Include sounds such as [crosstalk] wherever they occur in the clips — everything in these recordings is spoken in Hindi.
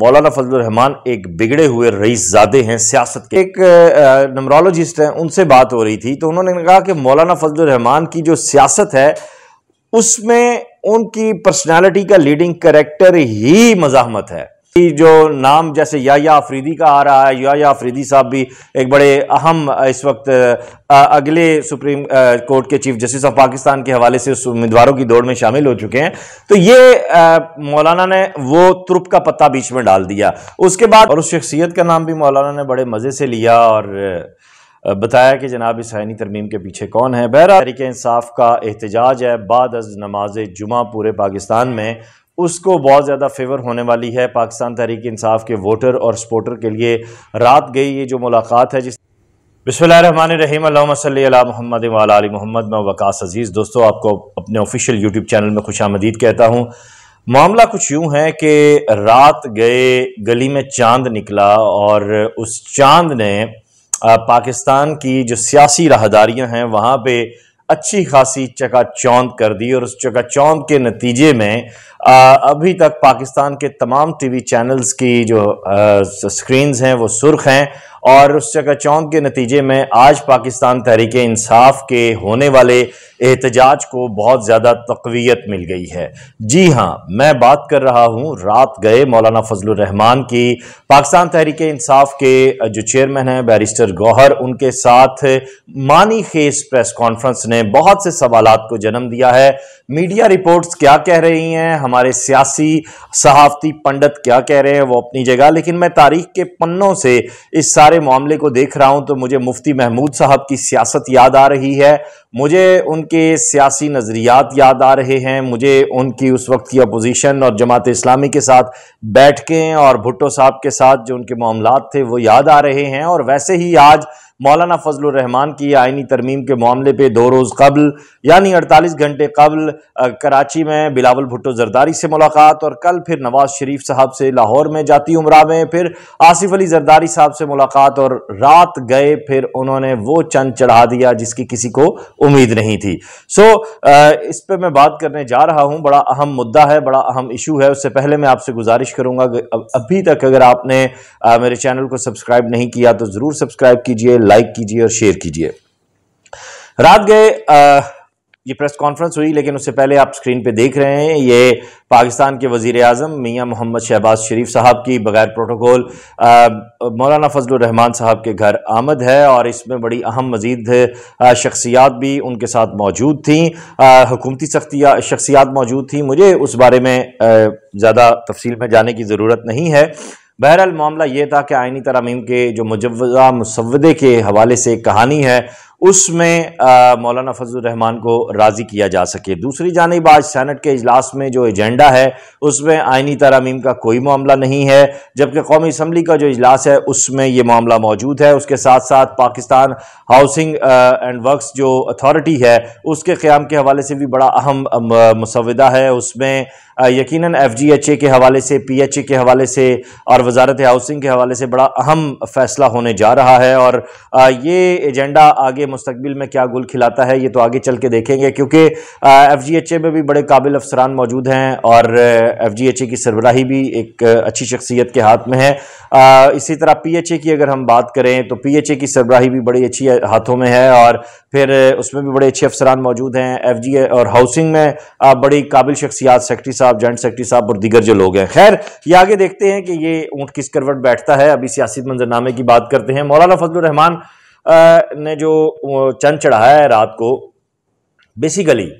मौलाना फजल रहमान एक बिगड़े हुए रईस ज़ादे हैं सियासत के। एक नमरोलॉजिस्ट हैं, उनसे बात हो रही थी तो उन्होंने कहा कि मौलाना फजल रहमान की जो सियासत है, उसमें उनकी पर्सनालिटी का लीडिंग करेक्टर ही मजामत है। जो नाम जैसे या अफरीदी का आ रहा है या अफरीदी साहब भी एक बड़े अहम इस वक्त अगले सुप्रीम कोर्ट के चीफ जस्टिस ऑफ़ पाकिस्तान के हवाले से उस उम्मीदवारों की दौड़ में शामिल हो चुके हैं। तो ये मौलाना ने वो तुरुप का पत्ता बीच में डाल दिया। उसके बाद और उस शख्सियत का नाम भी मौलाना ने बड़े मज़े से लिया और बताया कि जनाब इस आइनी तरमीम के पीछे कौन है। बहरा तरीके इंसाफ का एहतजाज है। बाद अज नमाज़ जुमा पूरे पाकिस्तान में उसको बहुत ज़्यादा फेवर होने वाली है पाकिस्तान तहरीक इंसाफ के वोटर और सपोर्टर के लिए। रात गई ये जो मुलाकात है जिस रहीम महमद वाली मोहम्मद में वकास अज़ीज़। दोस्तों, आपको अपने ऑफिशियल यूट्यूब चैनल में खुश आमदीद कहता हूँ। मामला कुछ यूँ है कि रात गए, गली में चाँद निकला और उस चाँद ने पाकिस्तान की जो सियासी राहदारियाँ हैं, वहाँ पे अच्छी खासी चकाचौंध कर दी और उस चकाचौंध के नतीजे में अभी तक पाकिस्तान के तमाम टीवी चैनल्स की जो स्क्रीन्स हैं वो सुर्ख हैं। और उस चकाचौंध के नतीजे में आज पाकिस्तान तहरीक इंसाफ के होने वाले एहतजाज को बहुत ज़्यादा तकवीत मिल गई है। जी हाँ मैं बात कर रहा हूँ रात गए मौलाना फजल रहमान की। पाकिस्तान तहरीक इंसाफ के जो चेयरमैन हैं, बैरिस्टर गौहर, उनके साथ मानी खेस प्रेस कॉन्फ्रेंस ने बहुत से सवाल को जन्म दिया है। मीडिया रिपोर्ट्स क्या कह रही हैं, हमारे सियासी सहाफ़ती पंडित क्या कह रहे हैं, वो अपनी जगह, लेकिन मैं तारीख के पन्नों से इस सारे मामले को देख रहा हूँ तो मुझे मुफ्ती महमूद साहब की सियासत याद आ रही है। मुझे उनके सियासी नज़रियात याद आ रहे हैं। मुझे उनकी उस वक्त की अपोजिशन और जमात इस्लामी के साथ बैठकें और भुट्टो साहब के साथ जो उनके मामला थे, वो याद आ रहे हैं। और वैसे ही आज मौलाना फजल रहमान की आइनी तरमीम के मामले पे दो रोज़ कबल, यानी 48 घंटे कबल कराची में बिलावल भुट्टो जरदारी से मुलाकात और कल फिर नवाज़ शरीफ साहब से लाहौर में जाती उम्र में, फिर आसिफ अली जरदारी साहब से मुलाकात और रात गए, फिर उन्होंने वो चंद चढ़ा दिया जिसकी किसी को उम्मीद नहीं थी। सो इस पर मैं बात करने जा रहा हूँ, बड़ा अहम मुद्दा है, बड़ा अहम इशू है, उससे पहले मैं आपसे गुजारिश करूँगा अभी तक अगर आपने मेरे चैनल को सब्सक्राइब नहीं किया तो ज़रूर सब्सक्राइब कीजिए लाइक कीजिए और शेयर कीजिए। रात गए ये प्रेस कॉन्फ्रेंस हुई, लेकिन उससे पहले आप स्क्रीन पे देख रहे हैं, ये पाकिस्तान के वज़ीर अजम मियाँ मोहम्मद शहबाज शरीफ साहब की बगैर प्रोटोकॉल मौलाना फजल रहमान साहब के घर आमद है, और इसमें बड़ी अहम मजीद शख्सियात भी उनके साथ मौजूद थी हुकूमती शख्सियात मौजूद थी। मुझे उस बारे में ज़्यादा तफसील में जाने की ज़रूरत नहीं है। बहरहाल मामला ये था कि आइनी तरामीम के जो मुजवज़ा मुसवदे के हवाले से एक कहानी है उसमें मौलाना फजल रहमान को राज़ी किया जा सके। दूसरी जानब आज सैनट के अजलास में जो एजेंडा है, उसमें आइनी तरामीम का कोई मामला नहीं है, जबकि कौमी असम्बली का जो अजलास है, उसमें ये मामला मौजूद है। उसके साथ साथ पाकिस्तान हाउसिंग एंड वर्क्स जो अथॉरिटी है, उसके क़्याम के हवाले से भी बड़ा अहम मुसवदा है। उसमें यकीनन एफ़ जी एच ए के हवाले से, पी एच ए के हवाले से और वजारत हाउसिंग के हवाले से बड़ा अहम फैसला होने जा रहा है और ये एजेंडा आगे मुस्तबिल में क्या गुल खिलाता है ये तो आगे चल के देखेंगे क्योंकि एफ़ जी एच ए में भी बड़े काबिल अफसरान मौजूद हैं और एफ़ जी एच ए की सरबराही भी एक अच्छी शख्सियत के हाथ में है। आ, इसी तरह पी एच ए की अगर हम बात करें तो पी एच ए की सरबराही भी बड़ी अच्छी हाथों में है और फिर उसमें भी बड़े अच्छे अफसरान मौजूद हैं। एफ़ जी ए और हाउसिंग में बड़ी काबिल शख्सियात सेक्रेटरी साहब जॉइंट सेक्रेटरी साहब और दीगर जो लोग हैं। खैर ये आगे देखते हैं कि ये ऊँट किस करवट बैठता है। अभी सियासी मंजरनामे की बात करते हैं। मौलाना फजल रहमान ने जो चंद चढ़ाया है रात को बेसिकली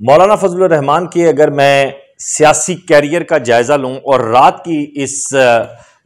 मौलाना फजल रहमान की अगर मैं सियासी कैरियर का जायज़ा लूँ और रात की इस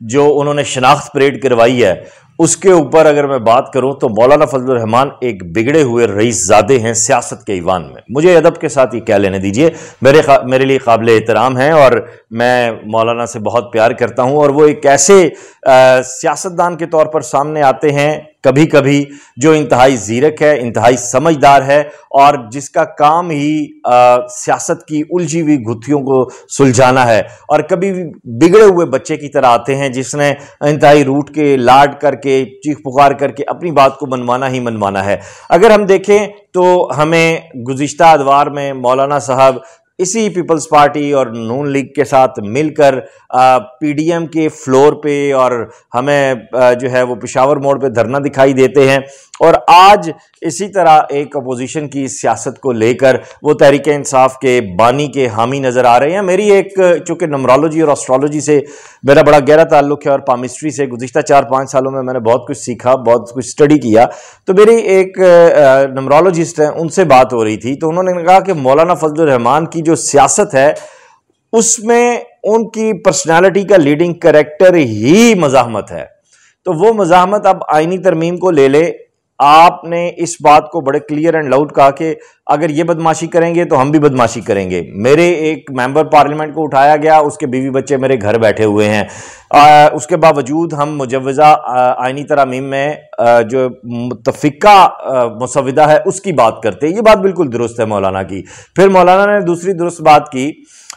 जो उन्होंने शनाख्त परेड करवाई है, उसके ऊपर अगर मैं बात करूँ तो मौलाना फजल रहमान एक बिगड़े हुए रईस ज़ादे हैं सियासत के ईवान में। मुझे अदब के साथ ये क्या लेने दीजिए? मेरे मेरे लिए काबिल एहतराम है और मैं मौलाना से बहुत प्यार करता हूँ और वो एक ऐसे सियासतदान के तौर पर सामने आते हैं कभी कभी जो इंतहाई जीरक है, इंतहाई समझदार है और जिसका काम ही सियासत की उलझी हुई गुत्थियों को सुलझाना है और कभी बिगड़े हुए बच्चे की तरह आते हैं जिसने इंतहाई रूट के लाड करके, चीख पुकार करके अपनी बात को मनवाना ही मनवाना है। अगर हम देखें तो हमें गुज्त अदवार में मौलाना साहब इसी पीपल्स पार्टी और नून लीग के साथ मिलकर पीडीएम के फ्लोर पे और हमें जो है वो पिशावर मोड़ पे धरना दिखाई देते हैं। और आज इसी तरह एक अपोजिशन की सियासत को लेकर वो तहरीक इंसाफ के बानी के हामी नज़र आ रहे हैं। मेरी एक, चूँकि नमरोलॉजी और एस्ट्रोलॉजी से मेरा बड़ा गहरा ताल्लुक है और पामिस्ट्री से गुजशत चार पाँच सालों में मैंने बहुत कुछ सीखा, बहुत कुछ स्टडी किया तो मेरी एक नमरोलॉजिस्ट हैं, उनसे बात हो रही थी तो उन्होंने कहा कि मौलाना फजल रहमान की जो सियासत है, उसमें उनकी पर्सनालिटी का लीडिंग करेक्टर ही मजामत है। तो वो मजामत अब आइनी तरमीम को ले ले आपने इस बात को बड़े क्लियर एंड लाउड कहा कि अगर ये बदमाशी करेंगे तो हम भी बदमाशी करेंगे। मेरे एक मेंबर पार्लियामेंट को उठाया गया उसके बीवी बच्चे मेरे घर बैठे हुए हैं। आ, उसके बावजूद हम मुजवज़ा आइनी तरामीम में आ, जो मुतफ़िका मुसविदा है उसकी बात करते हैं। ये बात बिल्कुल दुरुस्त है मौलाना की। फिर मौलाना ने दूसरी दुरुस्त बात की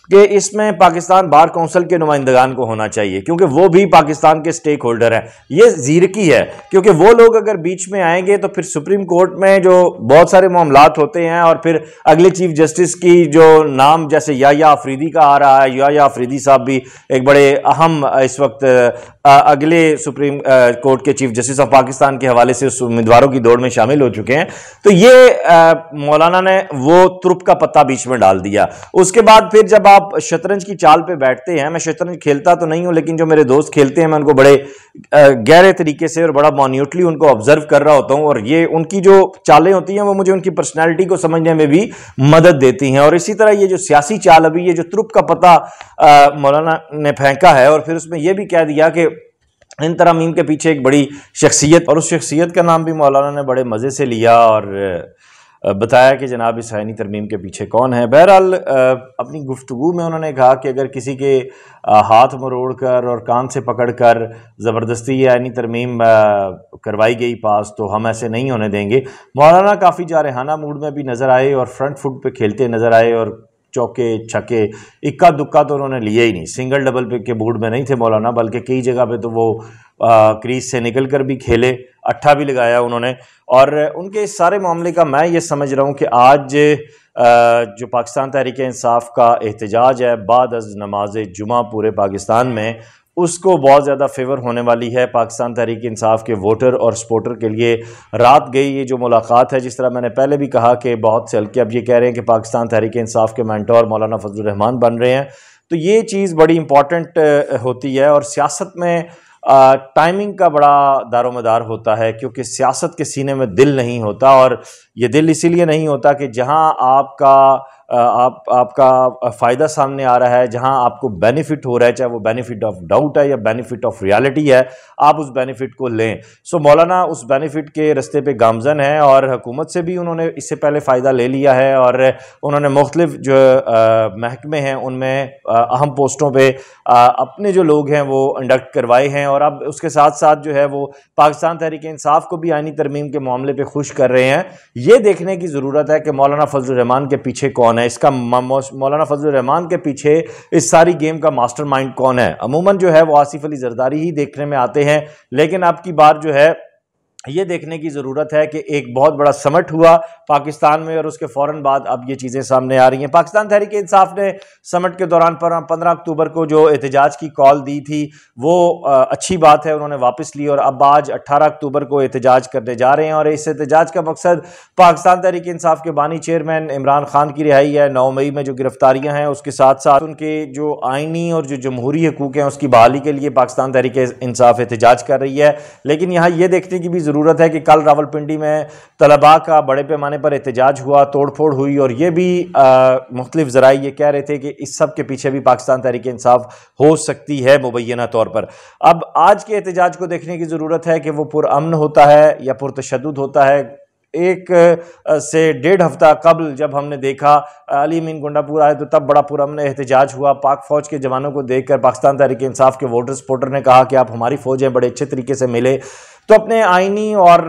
कि इसमें पाकिस्तान बार काउंसिल के नुमाइंदगान को होना चाहिए, क्योंकि वो भी पाकिस्तान के स्टेक होल्डर हैं। ये जीरकी है, क्योंकि वो लोग अगर बीच में आएँगे तो फिर सुप्रीम कोर्ट में जो बहुत सारे मामला होते हैं और फिर अगले चीफ जस्टिस की जो नाम, जैसे या अफरीदी का आ रहा है या अफरीदी साहब भी एक बड़े अहम इस वक्त अगले सुप्रीम कोर्ट के चीफ जस्टिस ऑफ़ पाकिस्तान के हवाले से उस उम्मीदवारों की दौड़ में शामिल हो चुके हैं। तो ये मौलाना ने वो तुरुप का पत्ता बीच में डाल दिया। उसके बाद फिर जब आप शतरंज की चाल पे बैठते हैं, मैं शतरंज खेलता तो नहीं हूँ, लेकिन जो मेरे दोस्त खेलते हैं, मैं उनको बड़े गहरे तरीके से और बड़ा मॉन्यूटली उनको ऑब्ज़र्व कर रहा होता हूँ और ये उनकी जो चालें होती हैं, वो मुझे उनकी पर्सनैलिटी को समझने में भी मदद देती हैं। और इसी तरह ये जो सियासी चाल अभी, ये जो त्रुप का पता मौलाना ने फेंका है और फिर उसमें यह भी कह दिया कि इन तरमीम के पीछे एक बड़ी शख्सियत और उस शख्सियत का नाम भी मौलाना ने बड़े मज़े से लिया और बताया कि जनाब इस आइनी तरमीम के पीछे कौन है। बहरहाल अपनी गुफ्तु में उन्होंने कहा कि अगर किसी के हाथ मरोड़ कर और कान से पकड़ कर ज़बरदस्ती ये आइनी तरमीम करवाई गई पास तो हम ऐसे नहीं होने देंगे। मौलाना काफ़ी जारहाना मूड में भी नज़र आए और फ्रंट फुट पे खेलते नज़र आए और चौके छके इक्का दुक्का तो उन्होंने लिए ही नहीं। सिंगल डबल पे के बूट में नहीं थे मौलाना, बल्कि कई जगह पे तो वो क्रीज से निकल कर भी खेले। अट्ठा भी लगाया उन्होंने। और उनके इस सारे मामले का मैं ये समझ रहा हूँ कि आज जो पाकिस्तान तहरीक इंसाफ का एहतजाज है, बाद अज नमाज़ जुमा पूरे पाकिस्तान में, उसको बहुत ज़्यादा फेवर होने वाली है पाकिस्तान तहरीक इंसाफ के वोटर और सपोर्टर के लिए। रात गई ये जो मुलाकात है, जिस तरह मैंने पहले भी कहा कि बहुत से हल्के अब ये कह रहे हैं कि पाकिस्तान तहरीक इंसाफ के मैंटोर मौलाना फजलरहमान बन रहे हैं। तो ये चीज़ बड़ी इंपॉर्टेंट होती है और सियासत में टाइमिंग का बड़ा दारोमदार होता है, क्योंकि सियासत के सीने में दिल नहीं होता और ये दिल इसीलिए नहीं होता कि जहाँ आपका आप, आपका फ़ायदा सामने आ रहा है, जहाँ आपको बेनिफिट हो रहा है, चाहे वो बेनिफिट ऑफ़ डाउट है या बेनिफिट ऑफ़ रियलिटी है, आप उस बेनिफिट को लें। सो मौलाना उस बेनिफिट के रस्ते पे गामजन है और हुकूमत से भी उन्होंने इससे पहले फ़ायदा ले लिया है और उन्होंने मुख्तलिफ़ जो महकमे हैं, उनमें अहम पोस्टों पर अपने जो लोग हैं वो इंडक्ट करवाए हैं और अब उसके साथ साथ जो है वो पाकिस्तान तहरीक इंसाफ को भी आइनी तरमीम के मामले पर खुश कर रहे हैं। ये देखने की ज़रूरत है कि मौलाना फजल रहमान के पीछे कौन कौन है? इसका मौलाना फजल रहमान के पीछे इस सारी गेम का मास्टरमाइंड कौन है? अमूमन जो है वो आसिफ अली जरदारी ही देखने में आते हैं। लेकिन आपकी बार जो है ये देखने की ज़रूरत है कि एक बहुत बड़ा समट हुआ पाकिस्तान में और उसके फ़ौर बाद अब ये चीज़ें सामने आ रही हैं। पाकिस्तान तहरीक इंसाफ ने समट के दौरान पर पंद्रह अक्टूबर को जो एहतजाज की कॉल दी थी, वो अच्छी बात है, उन्होंने वापस ली और अब आज अट्ठारह अक्टूबर को एहतजाज करने जा रहे हैं और इस एहतजाज का मकसद पाकिस्तान तहरीक इंसाफ के बानी चेयरमैन इमरान खान की रिहाई है। नौ मई में जो गिरफ्तारियाँ हैं, उसके साथ साथ उनके जो आइनी और जो जमहूरी हकूक़ हैं, उसकी बहाली के लिए पाकिस्तान तहरीक इंसाफ एहतजाज कर रही है। लेकिन यहाँ ये देखने की भी ज़रूरत ज़रूरत है कि कल रावलपिंडी में तलबा का बड़े पैमाने पर एहतजाज हुआ तोड़ फोड़ हुई और ये भी मुख्तलिफ़ ज़रा ये कह रहे थे कि इस सब के पीछे भी पाकिस्तान तहरीक इंसाफ हो सकती है मुबैना तौर पर। अब आज के एहतजाज को देखने की ज़रूरत है कि वो पुरान होता है या पुरतशद होता है एक से डेढ़ हफ़्ता कबल जब हमने देखा अली मीन गुंडापुर आए तो तब बड़ा पुरमन एहतजाज हुआ। पाक फ़ौज के जवानों को देखकर, पाकिस्तान तहरीक इंसाफ के वोटर सपोर्टर ने कहा कि आप हमारी फ़ौज हैं बड़े अच्छे तरीके से मिले। तो अपने आइनी और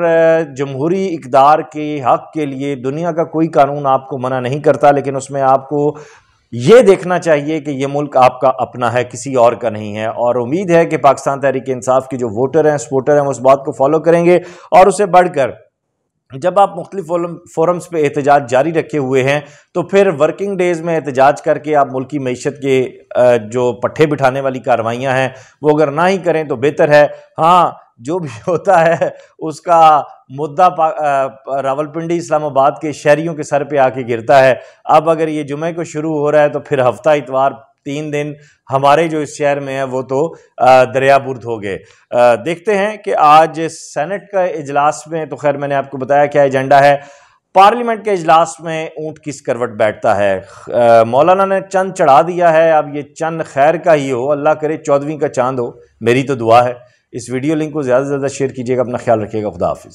जमहूरी इकदार के हक के लिए दुनिया का कोई कानून आपको मना नहीं करता, लेकिन उसमें आपको ये देखना चाहिए कि ये मुल्क आपका अपना है, किसी और का नहीं है। और उम्मीद है कि पाकिस्तान तहरीक इंसाफ के जो वोटर हैं, सपोर्टर हैं उस बात को फॉलो करेंगे और उसे बढ़कर जब आप मुख्तलिफ़ फोरम्स पर एहतजाज जारी रखे हुए हैं तो फिर वर्किंग डेज़ में एहतजाज करके आप मुल्की मीशत के जो पट्ठे बिठाने वाली कार्रवाइयाँ हैं, वो अगर ना ही करें तो बेहतर है। हाँ जो भी [laughs] होता है, उसका मुद्दा रावलपिंडी इस्लामाबाद के शहरीों के सर पे आके गिरता है। अब अगर ये जुमे को शुरू हो रहा है तो फिर हफ़्ता इतवार तीन दिन हमारे जो इस शहर में है, वो तो दरियाबुर्द हो गए। देखते हैं कि आज सेनेट का इजलास में तो खैर मैंने आपको बताया क्या एजेंडा है, पार्लियामेंट के इजलास में ऊँट किस करवट बैठता है? मौलाना ने चंद चढ़ा दिया है, अब ये चंद खैर का ही हो, अल्लाह करे चौदहवीं का चाँद हो, मेरी तो दुआ है। इस वीडियो लिंक को ज़्यादा से ज़्यादा शेयर कीजिएगा, अपना ख्याल रखिएगा, खुदा हाफिज़।